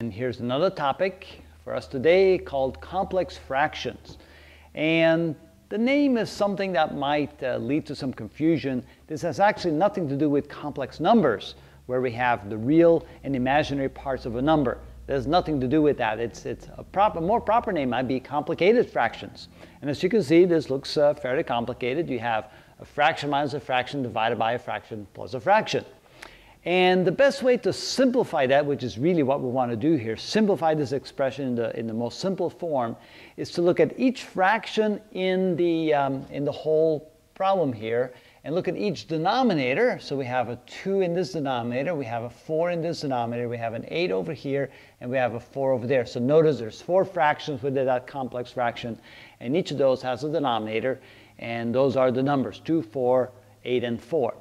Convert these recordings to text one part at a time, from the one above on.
And here's another topic for us today called complex fractions. And the name is something that might uh, lead to some confusion. This has actually nothing to do with complex numbers, where we have the real and imaginary parts of a number. There's nothing to do with that. It's, it's a, more proper name might be complicated fractions. And as you can see, this looks uh, fairly complicated. You have a fraction minus a fraction divided by a fraction plus a fraction. And the best way to simplify that, which is really what we want to do here, simplify this expression in the, in the most simple form, is to look at each fraction in the, um, in the whole problem here and look at each denominator. So we have a 2 in this denominator, we have a 4 in this denominator, we have an 8 over here, and we have a 4 over there. So notice there's four fractions within that complex fraction, and each of those has a denominator, and those are the numbers, 2, 4, 8, and 4.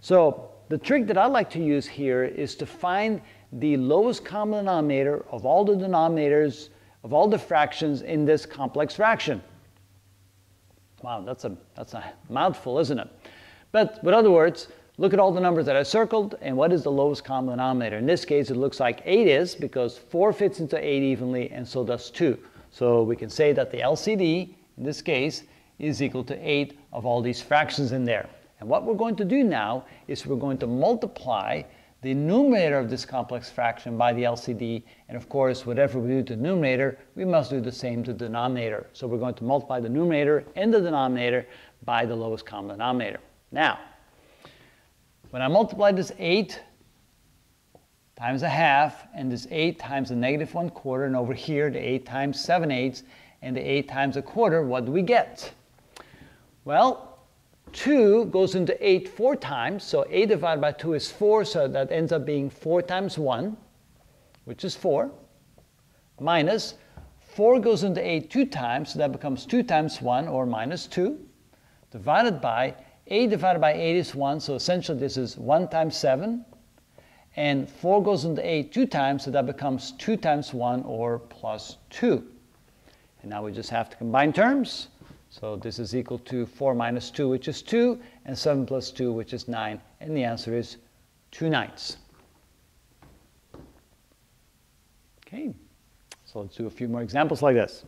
So the trick that I like to use here is to find the lowest common denominator of all the denominators of all the fractions in this complex fraction. Wow, that's a, that's a mouthful, isn't it? But with other words, look at all the numbers that I circled and what is the lowest common denominator. In this case, it looks like 8 is because 4 fits into 8 evenly and so does 2. So we can say that the LCD, in this case, is equal to 8 of all these fractions in there. And what we're going to do now is we're going to multiply the numerator of this complex fraction by the LCD. And of course, whatever we do to the numerator, we must do the same to the denominator. So we're going to multiply the numerator and the denominator by the lowest common denominator. Now, when I multiply this 8 times a half, and this 8 times a negative 1 quarter, and over here the 8 times 7 eighths, and the 8 times a quarter, what do we get? Well, 2 goes into 8 four times, so 8 divided by 2 is 4, so that ends up being 4 times 1, which is 4, minus 4 goes into 8 two times, so that becomes 2 times 1, or minus 2, divided by 8 divided by 8 is 1, so essentially this is 1 times 7, and 4 goes into 8 two times, so that becomes 2 times 1, or plus 2. And now we just have to combine terms. So this is equal to 4 minus 2, which is 2, and 7 plus 2, which is 9. And the answer is 2 ninths. Okay, so let's do a few more examples like this.